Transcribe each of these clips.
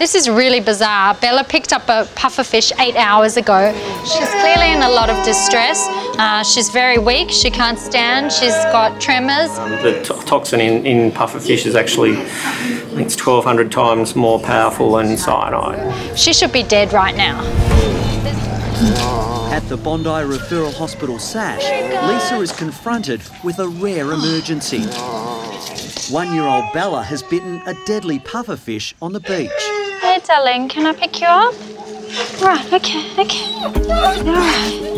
This is really bizarre. Bella picked up a pufferfish eight hours ago. She's clearly in a lot of distress. Uh, she's very weak. She can't stand. She's got tremors. The to- toxin in, in pufferfish is actually, I think it's 1,200 times more powerful than cyanide. She should be dead right now. At the Bondi Referral Hospital SASH, Lisa is confronted with a rare emergency. One year old Bella has bitten a deadly pufferfish on the beach. Darling, can I pick you up? Right, okay, okay. All right.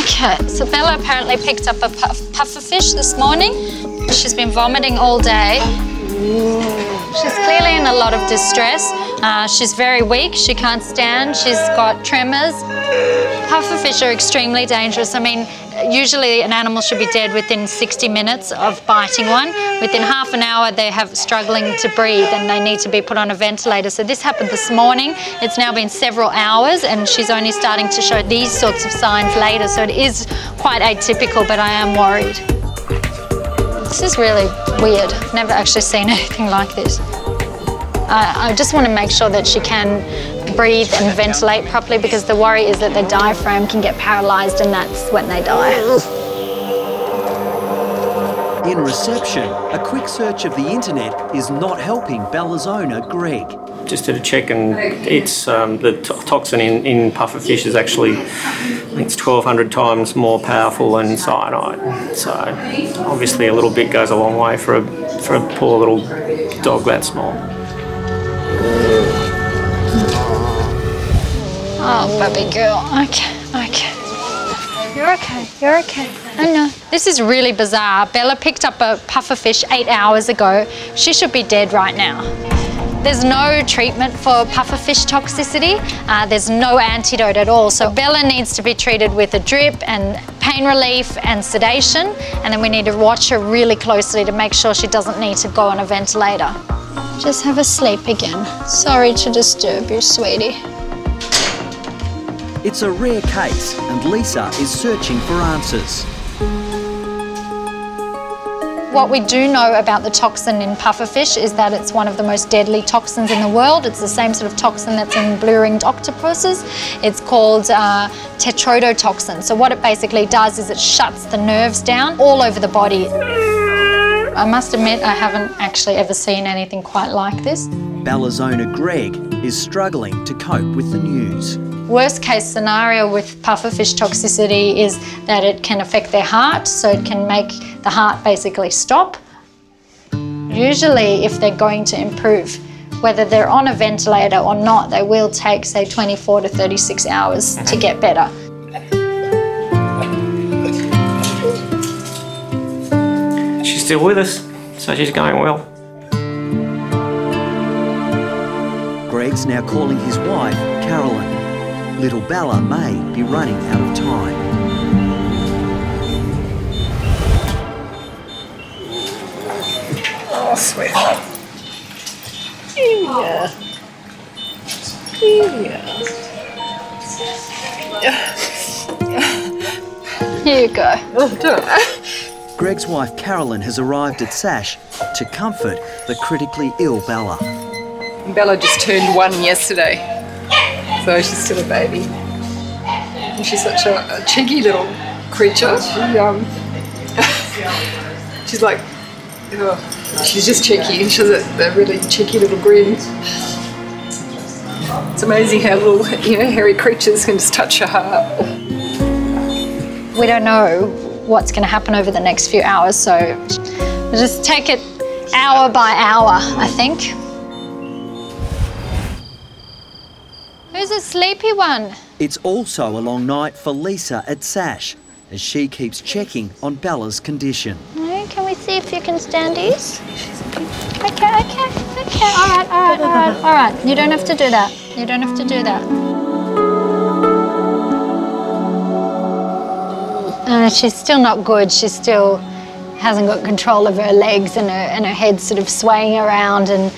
Okay, so Bella apparently picked up a puff, pufferfish this morning. She's been vomiting all day. She's clearly in a lot of distress. Uh, she's very weak. She can't stand. She's got tremors. Pufferfish are extremely dangerous. I mean, usually an animal should be dead within 60 minutes of biting one. Within half an hour, they have struggling to breathe and they need to be put on a ventilator. So this happened this morning. It's now been several hours and she's only starting to show these sorts of signs later. So it is quite atypical, but I am worried. This is really weird. I've never actually seen anything like this. I, I just want to make sure that she can breathe and ventilate properly because the worry is that the diaphragm can get paralysed and that's when they die. In reception, a quick search of the internet is not helping Bella's owner, Greg. Just did a check and it's um, the to- toxin in, in pufferfish is actually, I think it's 1,200 times more powerful than cyanide. So obviously a little bit goes a long way for a, for a poor little dog that small. Baby girl. Okay, okay. You're okay, you're okay. I know. This is really bizarre. Bella picked up a pufferfish eight hours ago. She should be dead right now. There's no treatment for pufferfish toxicity. Uh, there's no antidote at all. So Bella needs to be treated with a drip and pain relief and sedation. And then we need to watch her really closely to make sure she doesn't need to go on a ventilator. Just have a sleep again. Sorry to disturb you, sweetie. It's a rare case, and Lisa is searching for answers. What we do know about the toxin in pufferfish is that it's one of the most deadly toxins in the world. It's the same sort of toxin that's in blue-ringed octopuses. It's called uh, tetrodotoxin. So what it basically does is it shuts the nerves down all over the body. I must admit I haven't actually ever seen anything quite like this. Bella's owner, Greg, is struggling to cope with the news. Worst case scenario with pufferfish toxicity is that it can affect their heart, so it can make the heart basically stop. Usually, if they're going to improve, whether they're on a ventilator or not, they will take, say, 24 to 36 hours to mm-hmm. get better. She's still with us, so she's going well. Greg's now calling his wife, Carolyn. Little Bella may be running out of time. Oh, sweetheart. Yeah. Here you go. Oh, Greg's wife, Carolyn, has arrived at SASH to comfort the critically ill Bella. Bella just turned one yesterday, so she's still a baby. And she's such a, a cheeky little creature. She, um, she's like, oh, she's just cheeky. She has a, a really cheeky little grin. It's amazing how little, you know, hairy creatures can just touch your heart. We don't know what's going to happen over the next few hours, so we'll just take it hour by hour, I think. Who's a sleepy one? It's also a long night for Lisa at SASH as she keeps checking on Bella's condition. No, can we see if you can stand these? Okay, okay, okay. All right, all right, all right, all right. You don't have to do that. You don't have to do that. Uh, she's still not good. She still hasn't got control of her legs and her and her head's sort of swaying around and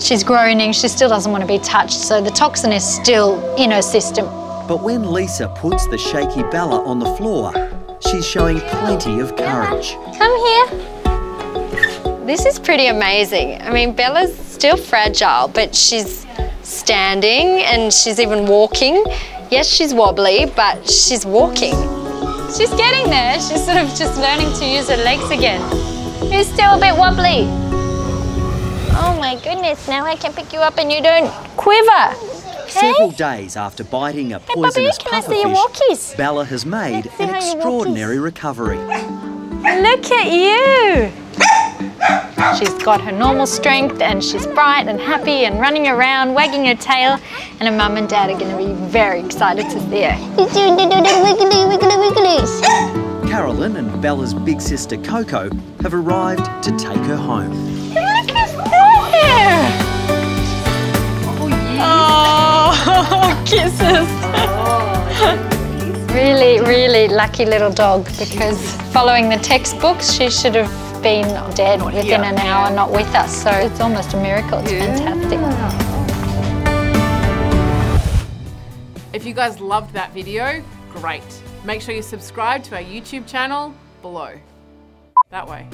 she's groaning. She still doesn't want to be touched. So the toxin is still in her system. But when Lisa puts the shaky Bella on the floor, she's showing plenty of courage. Come here. This is pretty amazing. I mean, Bella's still fragile, but she's standing and she's even walking. Yes, she's wobbly, but she's walking. She's getting there. She's sort of just learning to use her legs again. She's still a bit wobbly? Oh my goodness, now I can pick you up and you don't quiver. Several days after biting a poisonous can I see pufferfish. Bella has made an how you walkies. extraordinary recovery. Look at you! She's got her normal strength and she's bright and happy and running around, wagging her tail, and her mum and dad are going to be very excited to see her. She's doing the wiggly, wiggly, wigglies. Carolyn and Bella's big sister Coco have arrived to take her home. Look at there! Oh, kisses! really, really lucky little dog because following the textbooks, she should have been dead within an hour, not with us. So it's almost a miracle. It's fantastic. If you guys loved that video, great. Make sure you subscribe to our YouTube channel below. That way.